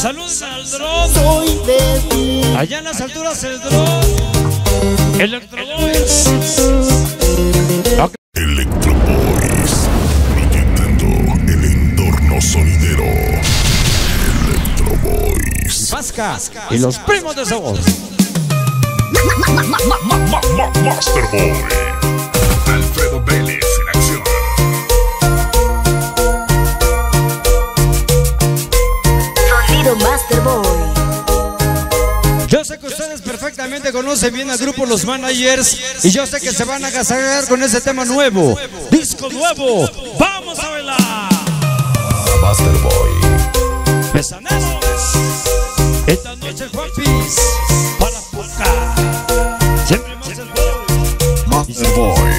Saludos al dron. Soy de ti. Allá en las alturas el dron. Electro Boys. Electro Boys, proyectando el entorno sonidero. Electro Boys. Pasca y los primos de sabor. Master Boy. Alfredo Vélez en acción. Perfectamente conocen bien al grupo Los Managers y yo sé que se van a agasajar con ese tema nuevo. Disco nuevo. Vamos a bailar. Master Boy. Pesaneros. Esta noche Juanpis. Para Puca. Siempre más el boy. Master Boy.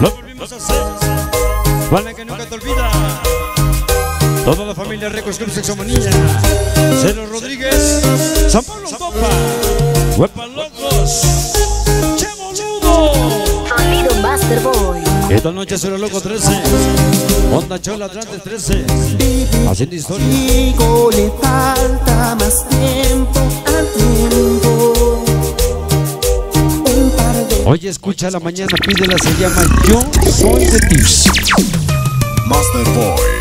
Lo volvimos a hacer. Vale que nunca te olvida. Toda la familia Records Club Sexomanía. Cero Rodríguez. San Pablo Topa. Huepa Locos. Che boludo. Sonido Master Boy. Esta noche Cero Loco 13. Onda Chola Atlante 13. Haciendo historia. Contigo le falta más tiempo al tiempo. Un par de Oye, escucha a la mañana, pídela, se llama Yo Soy de ti. Master Boy.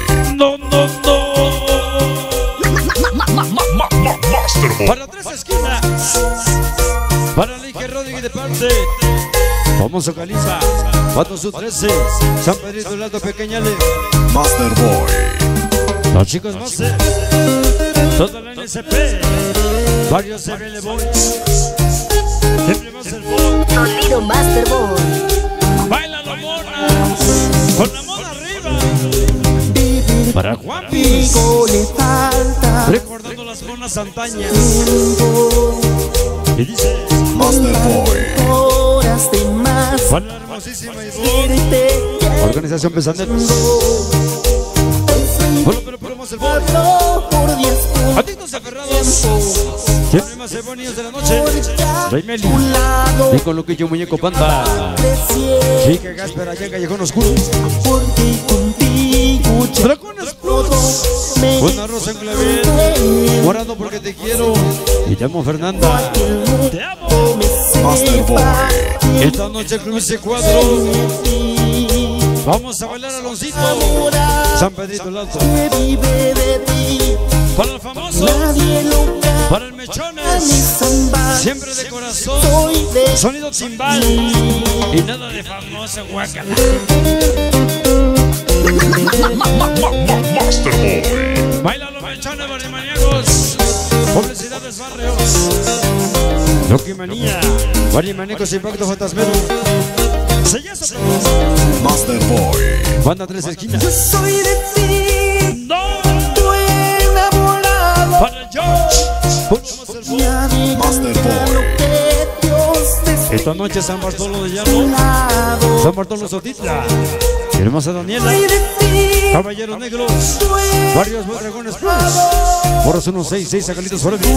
Famoso Califa. Pato Su 13. San Pedrito el Alto Pequeñale. Master Boy. Los chicos más. Toda la NSP. Varios CBL Boys. Siempre más el boy. Sonido Master Boy. Baila la mona. Con la mona arriba. Para Juanpis. Contigo le falta Recordando las monas antañas. Y dice. Master Boy. Hermosísima y Organización. Bueno, pero ponemos el aferrados. Demonios de la noche. Rey Meli. Un lado Y con lo que yo muñeco panda. Chica Gasper allá en Callejón Oscuro. Dragones Plus. Una rosa en clavel. Morando porque te quiero. Y te amo Fernanda. Te amo. Master Boy. Esta noche Club C4. Vamos a bailar Aloncito. San Pedrito ti Para el famoso. Para el Mechones. Siempre de corazón. Sonido timbal. Y nada de famoso guacala. Master Boy. Baila los mechones, barrimaniacos. Publicidades barrios. Loki manía. Barrimaniacos impacto fantasmero. Sellazo. Master Boy. Banda tres esquinas. soy de ti No. tu enamorado Para el George. Ponemos el boy. nadie Master cambia Boy. lo que Dios Esta noche San Bartolo de Llano. San Bartolo Sotitla. Hermosa Daniela. Caballeros Negros. tu Barrios Dragones Plus. Porras 166 Sacalitos Forever.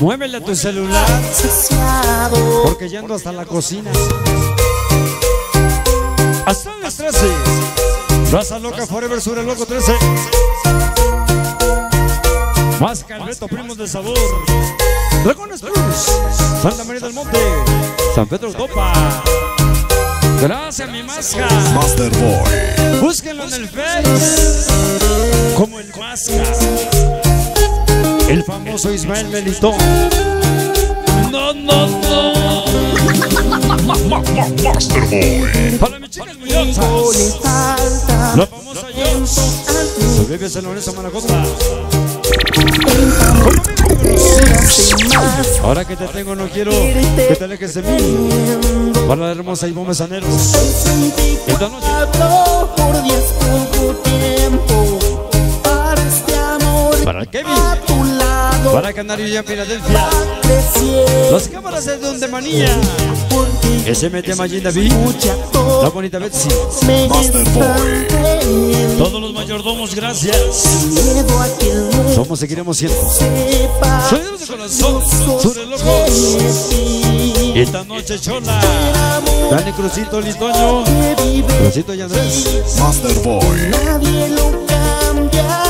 Muévele a tu celular. Porque ya ando hasta la cocina. Hasta las 13. Raza Loca Forever Sur el Loco 13. Más Calveto, primos de sabor. Dragones Plus. Santa María del Monte. San Pedro Topa. Gracias, mi masca. Master Boy. Búsquenlo en el Face. Como el masca. El famoso Ismael Melitón. No, no, no. Master Boy. Para mis chicas muñozas. La famosa Jones. Su bebé San Lorenzo Manacota. Ahora que te tengo no quiero que te alejes de mí. Para la hermosa Ivonne Mesaneros. Esta noche. Para Canario y en Filadelfia. Las cámaras de Donde Manía. porque SMT Magin David. La bonita Betsy. me. Todos los mayordomos, gracias. a Somos, seguiremos siendo. Sonidos de corazón. Sobre locos. Esta noche chola. Dani Crucito, Litoño. Crucito y Andrés. Master Boy. Nadie lo cambia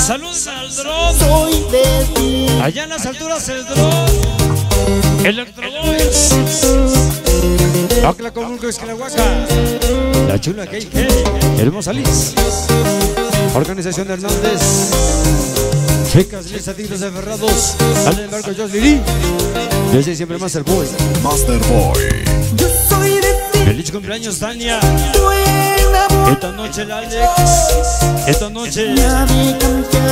Saludos al dron. Soy de ti Allá en las alturas el dron. Electroboys. Ocla Comulco Esquilahuaca. La chula KK. Hermosa Liz. Organización de Hernández. Chicas Liz Tigres de Ferrados. Ale Marco Jos Lili. Desde siempre más el boy. Master Boy. Feliz cumpleaños, Tania. Esta noche el Alex. Esta noche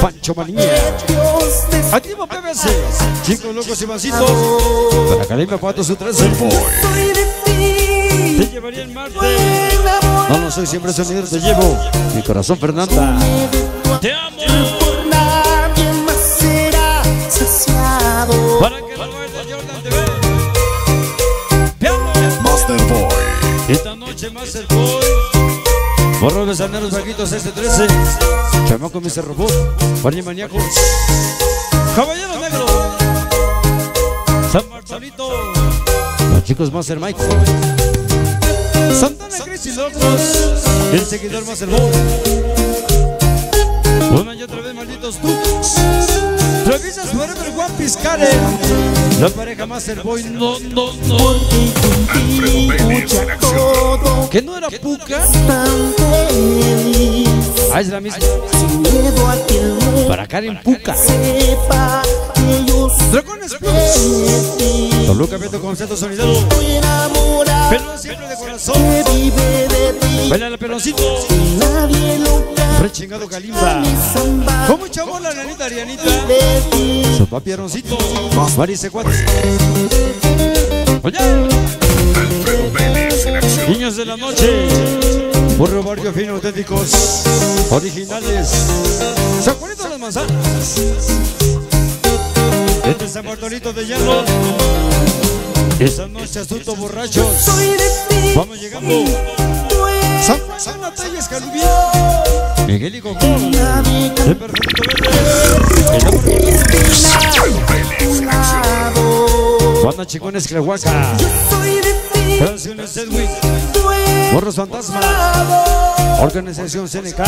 Pancho Manía. Activo PBC. Chicos locos y vasitos. Para Academia 4 su 13. Boy. Soy de ti Te llevaría el martes. No, no soy siempre sonido, te llevo. Mi corazón, Fernanda. Te amo. Más el boy. Morro de Saneros Vaquitos este 13. Chamaco Mr. Robot. Barney Maníacos. Caballero Negro. San Marcelito. Los chicos Master Mike. Santana Cris y Locos. El seguidor más boy. Una y otra vez malditos tú. Travisas Forever One Piscare. La pareja más el boy. No, no, no. ¿Que no era Puca? Ah, es la misma. Para Karen Puca. Dragones Plus. Toluca Beto Concepto enamorado Pelón siempre de corazón. Baila el peloncito. Chingado Kalimba. samba Como chabón la nanita Arianita. Su papi Aroncito. Marice 4. Oye. Alfredo Vélez en acción. Niños de la noche. Burro Barrio Fino Auténticos. Originales. De las Manzanas. Este es San Bartolito de Llano. Esta noche asunto borrachos. Vamos llegando. Pues San Juan San Natalia Escalubí. Miguel y Cocón. nadie El perfecto verde. El amor. Vélez. Banda Chicones Clehuaca. Soy de ti Canciones Edwin. Morros Fantasma. Organización CNK.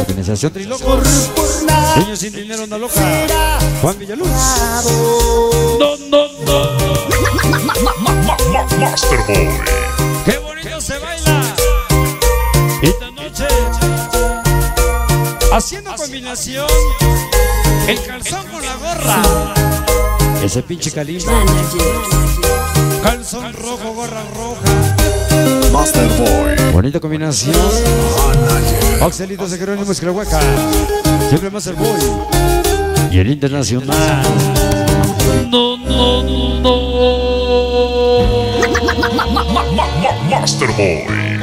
Organización Trilocos. Niños sin dinero anda loca. Juan Villaluz. Ma- ma- ma- Master Boy. ¡Qué bonito se baila! Haciendo combinación, el calzón con la gorra. Ese pinche calimba. Calzón rojo, gorra roja. Master Boy. Bonita combinación. Oxelitos de Jerónimo Escrahuaca. Siempre más el boy. Y el internacional. No, no, no. Ma- ma- ma- Master Boy.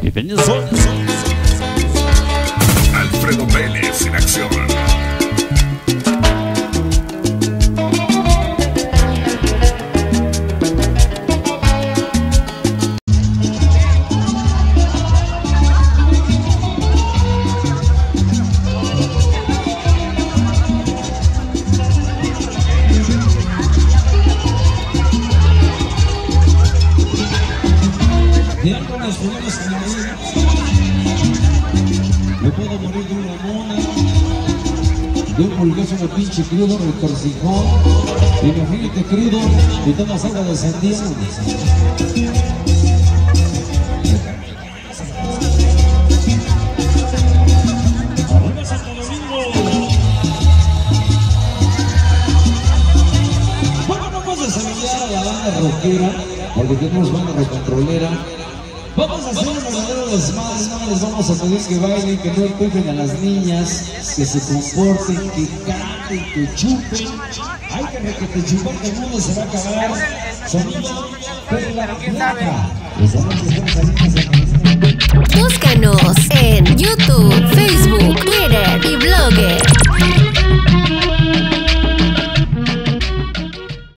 Bienvenidos. Me puedo morir de una mona, de un pulgazo de pinche crudo, retorcijón, imagínate crudo y tomas agua de sandía. Rockera, porque tenemos banda recontrolera. Vamos a hacer los no les vamos a pedir que bailen, que no empujen a las niñas, que se comporten, que canten, que chupen. Hay que re que te chupan, el mundo se va a acabar. Sonido Perla Blanca. Búscanos en YouTube, Facebook, Twitter y Blogger.